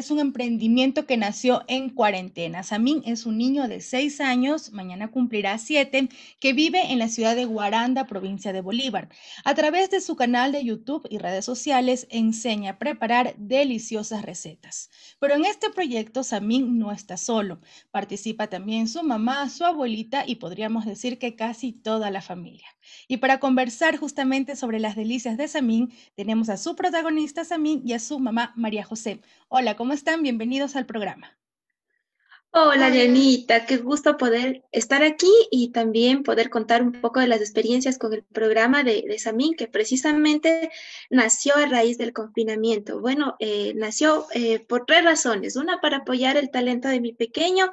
es un emprendimiento que nació en cuarentena. Samín es un niño de seis años, mañana cumplirá siete, que vive en la ciudad de Guaranda, provincia de Bolívar. A través de su canal de YouTube y redes sociales enseña a preparar deliciosas recetas. Pero en este proyecto Samín no está solo. Participa también su mamá, su abuelita y podríamos decir que casi toda la familia. Y para conversar justamente sobre las delicias de Samín, tenemos a su protagonista Samín y a su mamá María José. Hola, ¿cómo están? Bienvenidos al programa. Hola, Janita, qué gusto poder estar aquí y también poder contar un poco de las experiencias con el programa de, de Samín, que precisamente nació a raíz del confinamiento. Bueno, eh, nació eh, por tres razones. Una, para apoyar el talento de mi pequeño,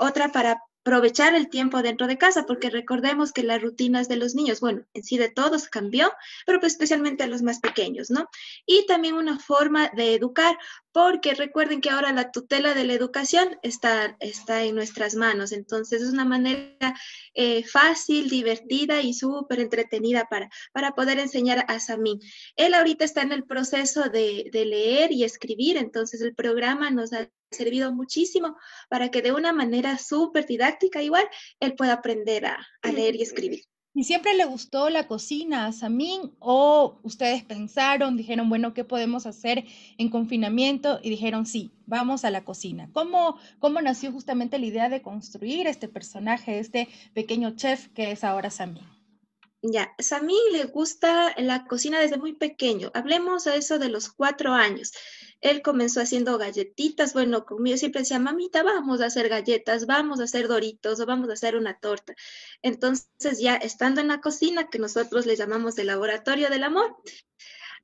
otra, para aprovechar el tiempo dentro de casa, porque recordemos que las rutinas de los niños, bueno, en sí de todos cambió, pero pues especialmente a los más pequeños, ¿no? Y también una forma de educar, porque recuerden que ahora la tutela de la educación está, está en nuestras manos, entonces es una manera eh, fácil, divertida y súper entretenida para, para poder enseñar a Samín. Él ahorita está en el proceso de, de leer y escribir, entonces el programa nos ha servido muchísimo para que de una manera súper didáctica igual él pueda aprender a, a leer y escribir. ¿Y siempre le gustó la cocina a Samín o ustedes pensaron, dijeron, bueno, ¿qué podemos hacer en confinamiento? Y dijeron, sí, vamos a la cocina. ¿Cómo, cómo nació justamente la idea de construir este personaje, este pequeño chef que es ahora Samín? Ya, Samín le gusta la cocina desde muy pequeño. Hablemos de eso de los cuatro años. Él comenzó haciendo galletitas. Bueno, conmigo siempre decía, mamita, vamos a hacer galletas, vamos a hacer doritos o vamos a hacer una torta. Entonces, ya estando en la cocina, que nosotros le llamamos el laboratorio del amor,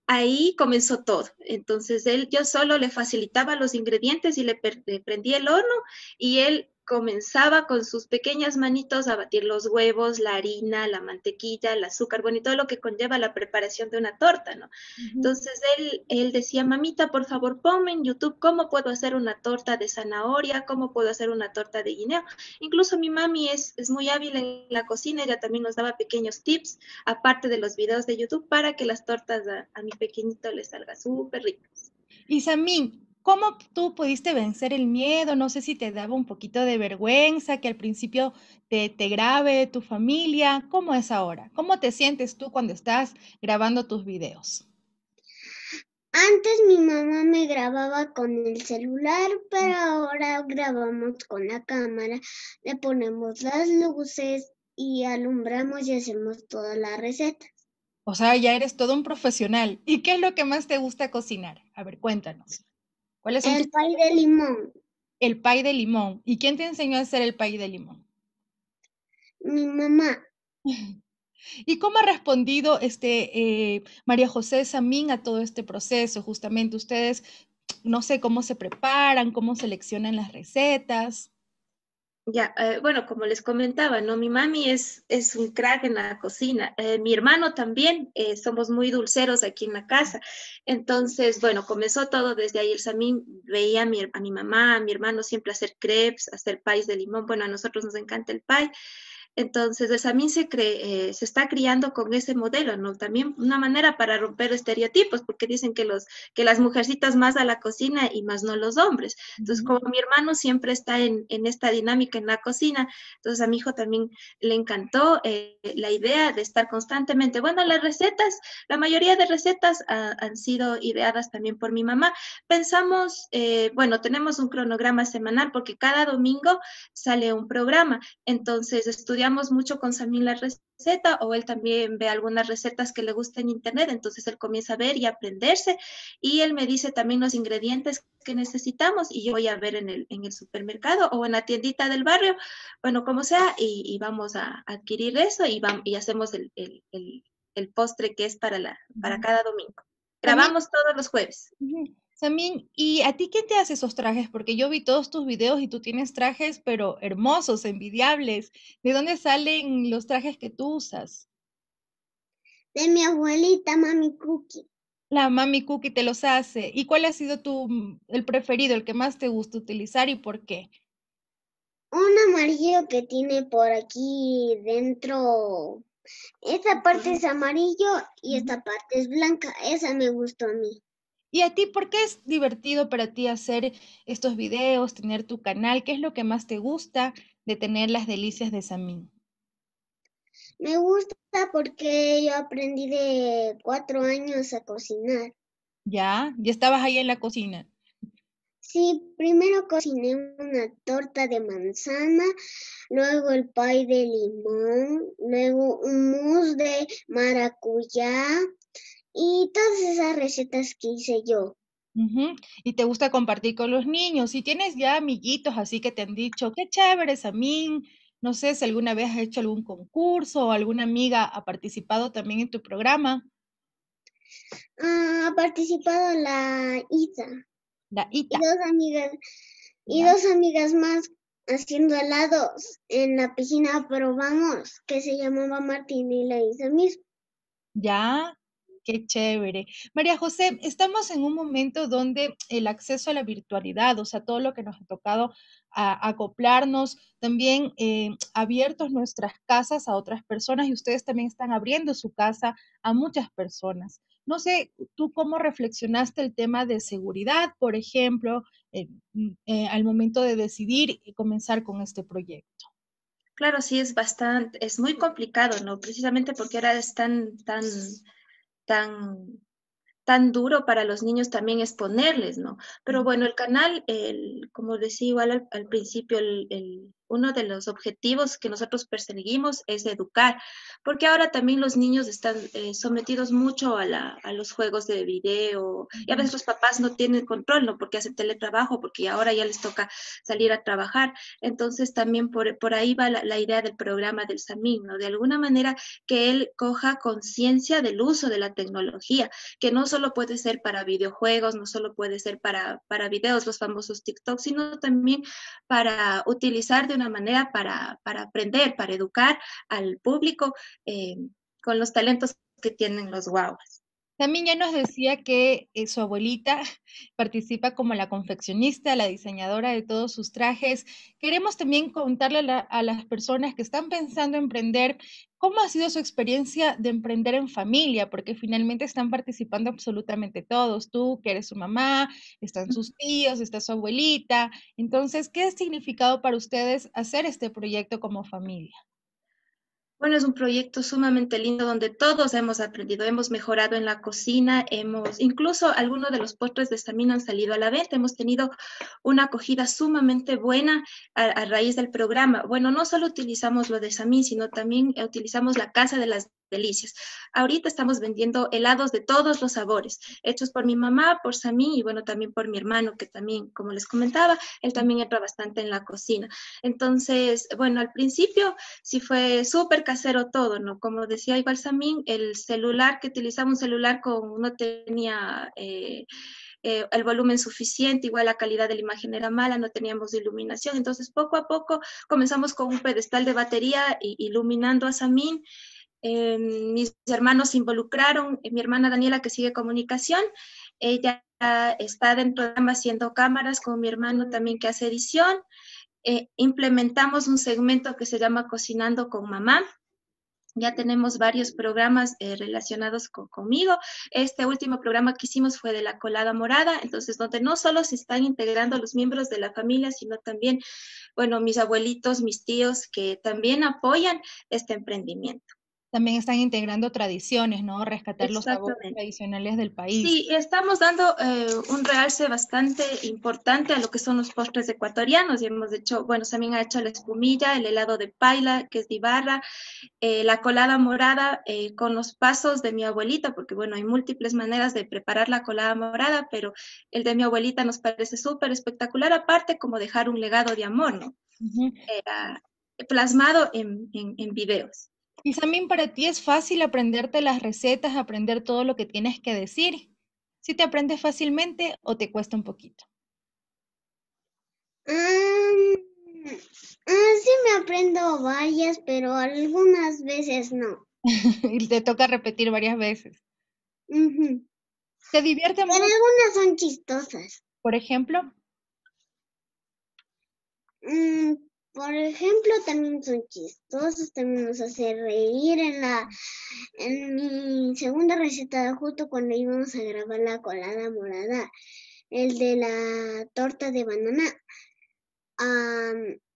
ahí comenzó todo. Entonces, él, yo solo le facilitaba los ingredientes y le, le prendía el horno y él comenzaba con sus pequeñas manitos a batir los huevos, la harina, la mantequilla, el azúcar, bueno, y todo lo que conlleva la preparación de una torta, ¿no? Entonces él, él decía, mamita, por favor, ponme en YouTube cómo puedo hacer una torta de zanahoria, cómo puedo hacer una torta de guineo. Incluso mi mami es, es muy hábil en la cocina, ella también nos daba pequeños tips, aparte de los videos de YouTube, para que las tortas a, a mi pequeñito les salga súper ricas. Y Samín, ¿Cómo tú pudiste vencer el miedo? No sé si te daba un poquito de vergüenza que al principio te, te grabe tu familia. ¿Cómo es ahora? ¿Cómo te sientes tú cuando estás grabando tus videos? Antes mi mamá me grababa con el celular, pero ahora grabamos con la cámara, le ponemos las luces y alumbramos y hacemos todas las recetas. O sea, ya eres todo un profesional. ¿Y qué es lo que más te gusta cocinar? A ver, cuéntanos. ¿Cuál es el pay de limón. El pay de limón. ¿Y quién te enseñó a hacer el pay de limón? Mi mamá. ¿Y cómo ha respondido este eh, María José Samín a todo este proceso? Justamente ustedes, no sé cómo se preparan, cómo seleccionan las recetas. Ya, eh, bueno, como les comentaba, ¿no? Mi mami es, es un crack en la cocina. Eh, mi hermano también, eh, somos muy dulceros aquí en la casa. Entonces, bueno, comenzó todo desde ahí. El Samín veía a mi, a mi mamá, a mi hermano siempre hacer crepes, hacer pais de limón. Bueno, a nosotros nos encanta el pie. Entonces, el Samín se, cree, eh, se está criando con ese modelo, ¿no? También una manera para romper estereotipos, porque dicen que, los, que las mujercitas más a la cocina y más no los hombres. Entonces, como mi hermano siempre está en, en, esta dinámica en la cocina, entonces a mi hijo también le encantó eh, la idea de estar constantemente. Bueno, las recetas, la mayoría de recetas uh, han sido ideadas también por mi mamá. Pensamos, eh, bueno, tenemos un cronograma semanal porque cada domingo sale un programa, entonces estudiamos mucho con Samín la receta o él también ve algunas recetas que le gustan en internet, entonces él comienza a ver y a aprenderse y él me dice también los ingredientes que necesitamos y yo voy a ver en el, en el supermercado o en la tiendita del barrio, bueno, como sea, y, y vamos a adquirir eso y, vamos, y hacemos el, el, el, el, postre que es para, la, para cada domingo. Grabamos todos los jueves. Samín, ¿y a ti quién te hace esos trajes? Porque yo vi todos tus videos y tú tienes trajes, pero hermosos, envidiables. ¿De dónde salen los trajes que tú usas? De mi abuelita, Mami Cookie. La Mami Cookie te los hace. ¿Y cuál ha sido tu, mm, el preferido, el que más te gusta utilizar y por qué? Un amarillo que tiene por aquí dentro. Esta parte es amarillo y esta parte es blanca. Esa me gustó a mí. ¿Y a ti por qué es divertido para ti hacer estos videos, tener tu canal? ¿Qué es lo que más te gusta de tener las delicias de Samín? Me gusta porque yo aprendí de cuatro años a cocinar. ¿Ya? ¿Ya estabas ahí en la cocina? Sí, primero cociné una torta de manzana, luego el pay de limón, luego un mousse de maracuyá y todas esas recetas que hice yo. Y te gusta compartir con los niños. Si tienes ya amiguitos así que te han dicho, qué chévere, Samín. No sé si alguna vez has hecho algún concurso o alguna amiga ha participado también en tu programa. Ah, ha participado la Isa. La Ita. Y dos amigas, y dos amigas más haciendo helados en la piscina probamos, que se llamaba Martín y la Isa mismo. Ya, Qué chévere. María José, estamos en un momento donde el acceso a la virtualidad, o sea, todo lo que nos ha tocado acoplarnos, también eh, abiertos nuestras casas a otras personas y ustedes también están abriendo su casa a muchas personas. No sé, tú cómo reflexionaste el tema de seguridad, por ejemplo, eh, mm, eh, al momento de decidir y comenzar con este proyecto. Claro, sí, es bastante, es muy complicado, ¿no? Precisamente porque ahora es tan, tan tan, tan duro para los niños también exponerles, ¿no? Pero bueno, el canal, el, como decía igual al, principio, el, uno de los objetivos que nosotros perseguimos es educar, porque ahora también los niños están eh, sometidos mucho a, la, a, los juegos de video y a veces los papás no tienen control, ¿no? Porque hacen teletrabajo, porque ahora ya les toca salir a trabajar. Entonces también por, por ahí va la, idea del programa del SAMIN, ¿no? De alguna manera que él coja conciencia del uso de la tecnología, que no solo puede ser para videojuegos, no solo puede ser para, para videos, los famosos TikTok, sino también para utilizar de una manera para, aprender, para educar al público eh, con los talentos que tienen los guaguas. También ya nos decía que eh, su abuelita participa como la confeccionista, la diseñadora de todos sus trajes. Queremos también contarle a, las personas que están pensando en emprender cómo ha sido su experiencia de emprender en familia, porque finalmente están participando absolutamente todos. Tú, que eres su mamá, están sus tíos, está su abuelita. Entonces, ¿qué ha significado para ustedes hacer este proyecto como familia? Bueno, es un proyecto sumamente lindo donde todos hemos aprendido, hemos mejorado en la cocina, hemos, incluso algunos de los postres de Samín han salido a la venta, hemos tenido una acogida sumamente buena a, raíz del programa. Bueno, no solo utilizamos lo de Samín, sino también utilizamos la Casa de las delicias. Ahorita estamos vendiendo helados de todos los sabores, hechos por mi mamá, por Samí y bueno, también por mi hermano, que también, como les comentaba, él también entra bastante en la cocina. Entonces, bueno, al principio sí fue súper casero todo, ¿no? Como decía igual Samín, el celular que utilizaba un celular con, no tenía... Eh, eh, el volumen suficiente, igual la calidad de la imagen era mala, no teníamos iluminación. Entonces, poco a poco comenzamos con un pedestal de batería iluminando a Samín eh, mis hermanos se involucraron, eh, mi hermana Daniela que sigue comunicación, ella está dentro de haciendo cámaras, con mi hermano también que hace edición. Eh, implementamos un segmento que se llama Cocinando con Mamá. Ya tenemos varios programas relacionados conmigo. Este último programa que hicimos fue de la colada morada, entonces donde no solo se están integrando los miembros de la familia, sino también, bueno, mis abuelitos, mis tíos que también apoyan este emprendimiento también están integrando tradiciones, ¿no? Rescatar los sabores tradicionales del país. Sí, estamos dando eh, un realce bastante importante a lo que son los postres ecuatorianos y hemos hecho, bueno, también ha hecho la espumilla, el helado de paila, que es de Ibarra, eh, la colada morada eh, con los pasos de mi abuelita, porque bueno, hay múltiples maneras de preparar la colada morada, pero el de mi abuelita nos parece súper espectacular, aparte como dejar un legado de amor, ¿no? plasmado en, en, en videos. Y también para ti es fácil aprenderte las recetas, aprender todo lo que tienes que decir. ¿Si te aprendes fácilmente o te cuesta un poquito? Ah, sí me aprendo varias, pero algunas veces no. y te toca repetir varias veces. ¿Te divierte mucho? Pero algunas son chistosas. ¿Por ejemplo? Mm, por ejemplo, también son chistosos, también nos hace reír en la en mi segunda receta, justo cuando íbamos a grabar la colada morada, el de la torta de banana.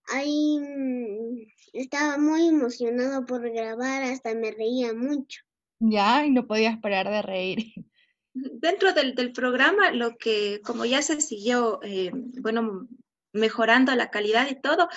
ahí mm, estaba muy emocionado por grabar, hasta me reía mucho. Ya, y no podías parar de reír. Dentro del, del programa, lo que como ya se siguió, eh, bueno, mejorando la calidad y todo,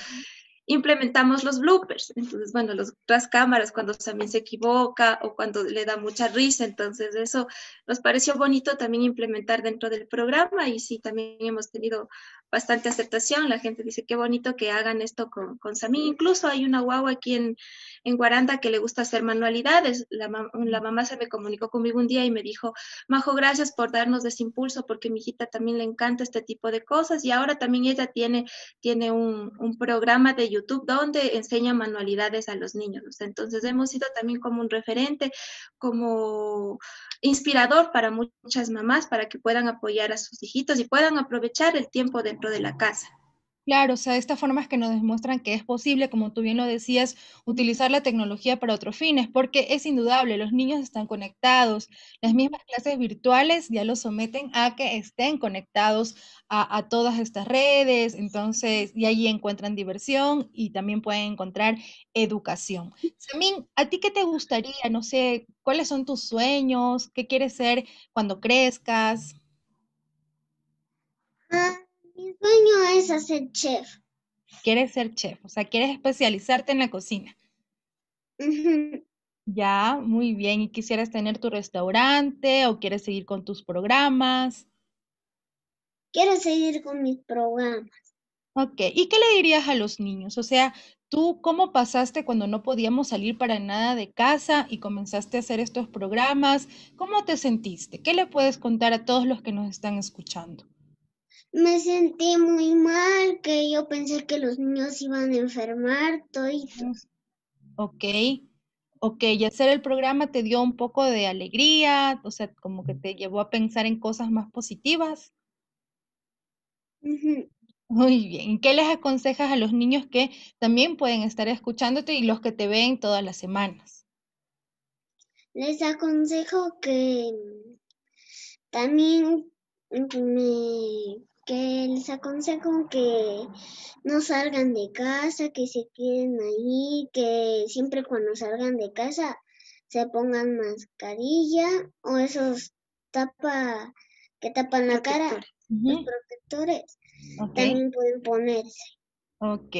implementamos los bloopers. Entonces, bueno, las cámaras cuando también se equivoca o cuando le da mucha risa. Entonces, eso nos pareció bonito también implementar dentro del programa y sí, también hemos tenido bastante aceptación. La gente dice, qué bonito que hagan esto con, con. Incluso hay una guagua aquí en, en Guaranda que le gusta hacer manualidades. La, la, mamá se me comunicó conmigo un día y me dijo, Majo, gracias por darnos ese impulso porque mi hijita también le encanta este tipo de cosas y ahora también ella tiene, tiene un, un programa de YouTube donde enseña manualidades a los niños. Entonces hemos sido también como un referente, como inspirador para muchas mamás para que puedan apoyar a sus hijitos y puedan aprovechar el tiempo dentro de la casa. Claro, o sea, de esta forma es que nos demuestran que es posible, como tú bien lo decías, utilizar la tecnología para otros fines, porque es indudable, los niños están conectados, las mismas clases virtuales ya los someten a que estén conectados a, todas estas redes, entonces, y allí encuentran diversión y también pueden encontrar educación. Samín, ¿a ti qué te gustaría? No sé, ¿cuáles son tus sueños? ¿Qué quieres ser cuando crezcas? Ah, mi sueño es hacer chef. Quieres ser chef, o sea, quieres especializarte en la cocina. Ya, muy bien. ¿Y quisieras tener tu restaurante o quieres seguir con tus programas? Quiero seguir con mis programas. Ok, ¿y qué le dirías a los niños? O sea, ¿tú cómo pasaste cuando no podíamos salir para nada de casa y comenzaste a hacer estos programas? ¿Cómo te sentiste? ¿Qué le puedes contar a todos los que nos están escuchando? Me sentí muy mal, que yo pensé que los niños iban a enfermar, toditos. Ok, ok, y hacer el programa te dio un poco de alegría, o sea, como que te llevó a pensar en cosas más positivas. Ujú. Muy bien, ¿qué les aconsejas a los niños que también pueden estar escuchándote y los que te ven todas las semanas? Les aconsejo que también me que les aconsejo que no salgan de casa, que se queden ahí, que siempre cuando salgan de casa se pongan mascarilla o esos tapa que tapan la cara, los Protectores. también pueden ponerse. ok.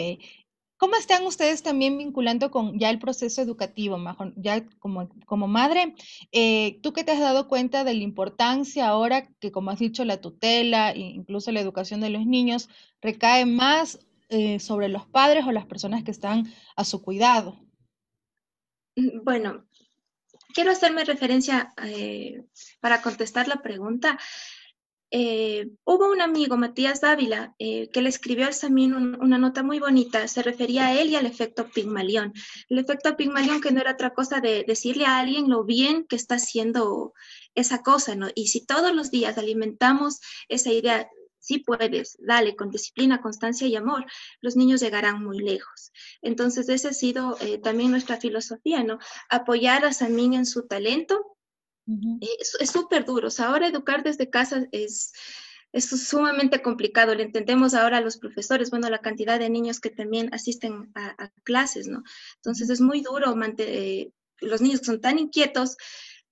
¿Cómo están ustedes también vinculando con ya el proceso educativo? Ya como, como madre, eh, ¿tú qué te has dado cuenta de la importancia ahora que, como has dicho, la tutela e incluso la educación de los niños recae más eh, sobre los padres o las personas que están a su cuidado? Mm, Bueno, quiero hacerme referencia eh, para contestar la pregunta. Eh, hubo un amigo, Matías Dávila, eh, que le escribió al Samín un- una nota muy bonita. Se refería a él y al efecto Pigmalión. El efecto Pigmalión que no era otra cosa de decirle a alguien lo bien que está haciendo esa cosa, ¿no? Y si todos los días alimentamos esa idea, sí puedes, dale, con disciplina, constancia y amor, los niños llegarán muy lejos. Entonces, esa ha sido eh, también nuestra filosofía, ¿no? Apoyar a Samín en su talento Eh, es súper duro. Ahora educar desde casa es, es sumamente complicado. Le entendemos ahora a los profesores, bueno, la cantidad de niños que también asisten a, clases, ¿no? Entonces es muy duro mante- eh, los niños son tan inquietos,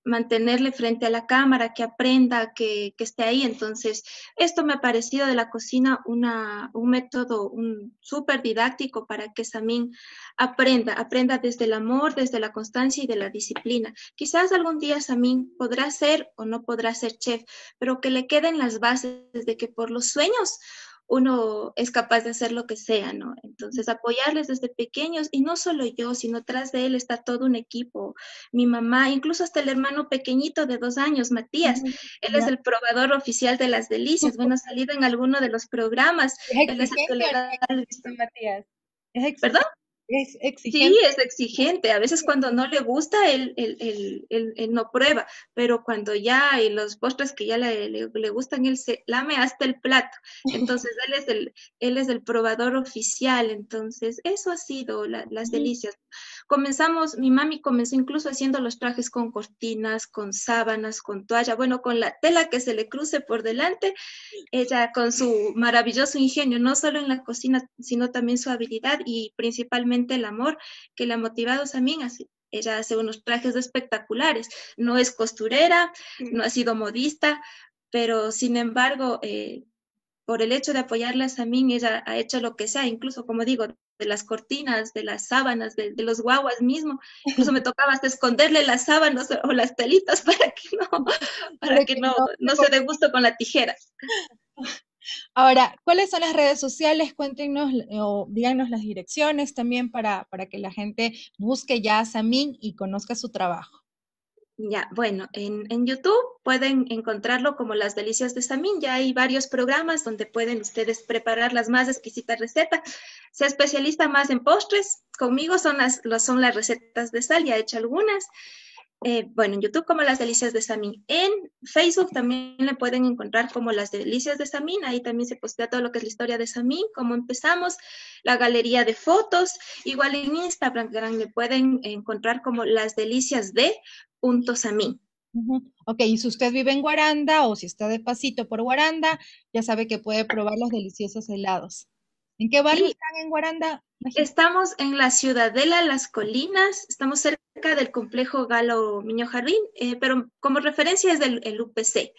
mantenerle frente a la cámara, que aprenda, que, que esté ahí. Entonces, esto me ha parecido de la cocina una, un método un súper didáctico para que Samín aprenda, aprenda desde el amor, desde la constancia y de la disciplina. Quizás algún día Samín podrá ser o no podrá ser chef, pero que le queden las bases de que por los sueños uno es capaz de hacer lo que sea, ¿no? Entonces, apoyarles desde pequeños y no solo yo, sino tras de él está todo un equipo, mi mamá, incluso hasta el hermano pequeñito de dos años, Matías, él es el probador oficial de las delicias, bueno, ha salido en alguno de los programas, Es él es el Matías. Es ¿Perdón? Es exigente. Sí, es exigente. A veces cuando no le gusta, él, él, él, no prueba, pero cuando ya hay los postres que ya le, le, gustan, él se lame hasta el plato. Entonces, él es el, él es el probador oficial. Entonces, eso ha sido las delicias. Comenzamos, mi mami comenzó incluso haciendo los trajes con cortinas, con sábanas, con toalla, bueno, con la tela que se le cruce por delante, ella con su maravilloso ingenio, no solo en la cocina, sino también su habilidad y principalmente el amor que le ha motivado también así. Ella hace unos trajes espectaculares, no es costurera, no ha sido modista, pero sin embargo, eh, por el hecho de apoyarlas a mí, ella ha hecho lo que sea, incluso como digo, de las cortinas, de las sábanas, de, los guaguas mismo. Incluso me tocaba hasta esconderle las sábanas o las telitas para que no, para que no, no se dé gusto con la tijera. Ahora, ¿cuáles son las redes sociales? Cuéntenos o díganos las direcciones también para, para que la gente busque ya a Samin y conozca su trabajo. Ya, bueno, en, en, YouTube pueden encontrarlo como Las Delicias de Samín. Ya hay varios programas donde pueden ustedes preparar las más exquisitas recetas. Se especializa más en postres. Conmigo son las, son las recetas de sal, ya he hecho algunas. Eh, bueno, en YouTube como Las Delicias de Samín. En Facebook también le pueden encontrar como Las Delicias de Samín. Ahí también se postea todo lo que es la historia de Samín, cómo empezamos, la galería de fotos. Igual en Instagram le pueden encontrar como Las Delicias de puntos a mí. Ok, y si usted vive en Guaranda o si está de pasito por Guaranda, ya sabe que puede probar los deliciosos helados. ¿En qué barrio están en Guaranda? Estamos en la Ciudadela Las Colinas, estamos cerca del complejo Galo Miño Jardín, eh, pero como referencia es del UPC.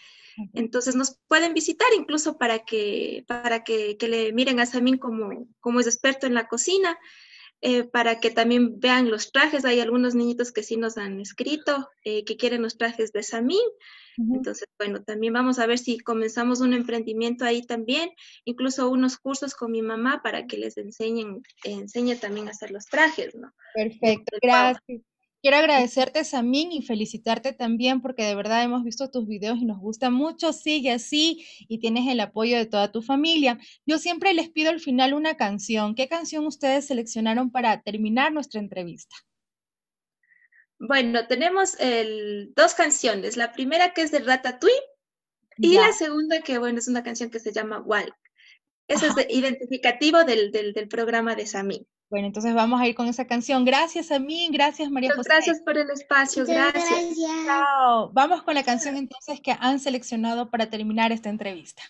Entonces nos pueden visitar incluso para que, para que, le miren a Samín como, como es experto en la cocina. Eh, para que también vean los trajes. Hay algunos niñitos que sí nos han escrito eh, que quieren los trajes de Samín. Entonces, bueno, también vamos a ver si comenzamos un emprendimiento ahí también, incluso unos cursos con mi mamá para que les enseñen, enseñe también a hacer los trajes, ¿no? Perfecto, gracias. Quiero agradecerte, Samín, y felicitarte también porque de verdad hemos visto tus videos y nos gusta mucho. Sigue así y tienes el apoyo de toda tu familia. Yo siempre les pido al final una canción. ¿Qué canción ustedes seleccionaron para terminar nuestra entrevista? Bueno, tenemos dos canciones. La primera que es de Ratatouille y la segunda que, bueno, es una canción que se llama Walk. Eso es identificativo del, del programa de Samín. Bueno, entonces vamos a ir con esa canción. Gracias a mí, gracias María José. Gracias por el espacio, gracias. Chao. Vamos con la canción entonces que han seleccionado para terminar esta entrevista.